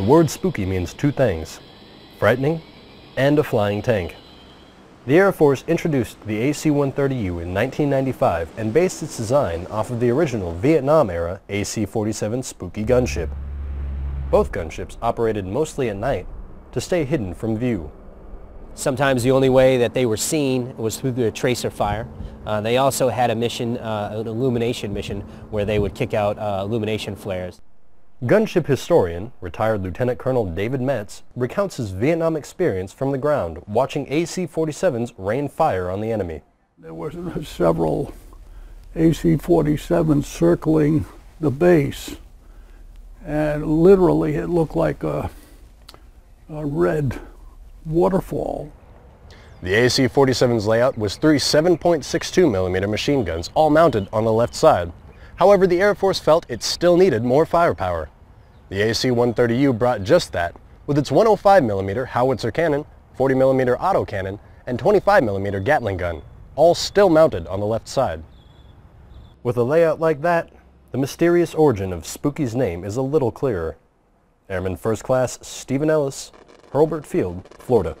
The word spooky means two things, frightening and a flying tank. The Air Force introduced the AC-130U in 1995 and based its design off of the original Vietnam-era AC-47 Spooky gunship. Both gunships operated mostly at night to stay hidden from view. Sometimes the only way that they were seen was through the tracer fire. Uh, they also had a mission, uh, an illumination mission, where they would kick out uh, illumination flares. Gunship historian, retired Lieutenant Colonel David Metz, recounts his Vietnam experience from the ground, watching AC-47s rain fire on the enemy. There were several AC-47s circling the base, and literally it looked like a, a red waterfall. The AC-47's layout was three 7.62 millimeter machine guns, all mounted on the left side. However, the Air Force felt it still needed more firepower. The AC-130U brought just that, with its 105mm howitzer cannon, 40mm autocannon, and 25mm Gatling gun, all still mounted on the left side. With a layout like that, the mysterious origin of Spooky's name is a little clearer. Airman First Class Stephen Ellis, Hurlburt Field, Florida.